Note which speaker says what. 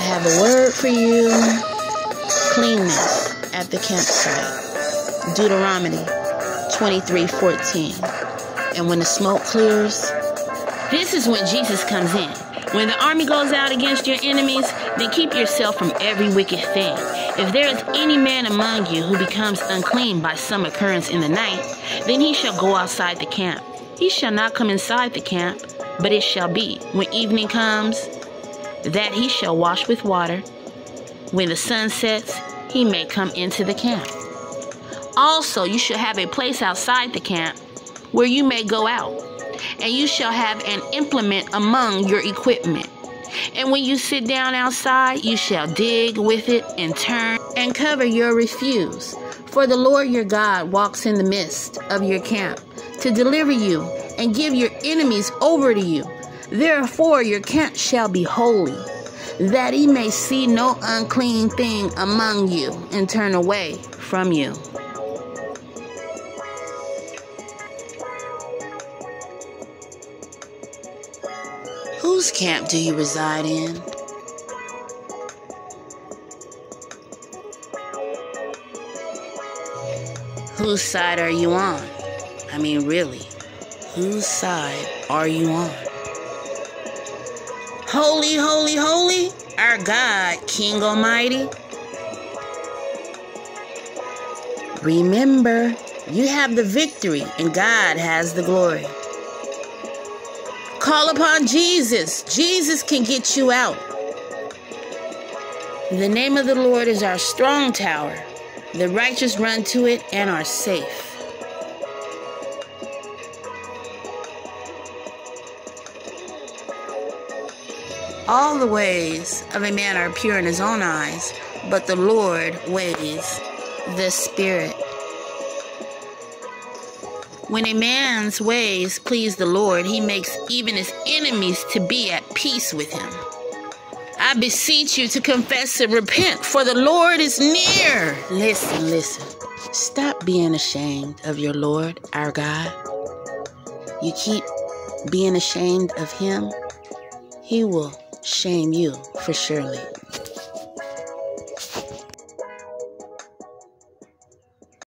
Speaker 1: have a word for you. Cleanness at the campsite. Deuteronomy 23:14. And when the smoke clears, this is when Jesus comes in. When the army goes out against your enemies, then keep yourself from every wicked thing. If there is any man among you who becomes unclean by some occurrence in the night, then he shall go outside the camp. He shall not come inside the camp, but it shall be, when evening comes, that he shall wash with water. When the sun sets, he may come into the camp. Also, you shall have a place outside the camp where you may go out, and you shall have an implement among your equipment. And when you sit down outside, you shall dig with it and turn and cover your refuse. For the Lord your God walks in the midst of your camp to deliver you and give your enemies over to you. Therefore, your camp shall be holy, that he may see no unclean thing among you and turn away from you. Whose camp do you reside in? Whose side are you on? I mean, really, whose side are you on? Holy, holy, holy, our God, King Almighty. Remember, you have the victory and God has the glory. Call upon Jesus. Jesus can get you out. The name of the Lord is our strong tower. The righteous run to it and are safe. All the ways of a man are pure in his own eyes, but the Lord weighs the Spirit. When a man's ways please the Lord, he makes even his enemies to be at peace with him. I beseech you to confess and repent, for the Lord is near. Listen, listen. Stop being ashamed of your Lord, our God. You keep being ashamed of him, he will shame you for surely.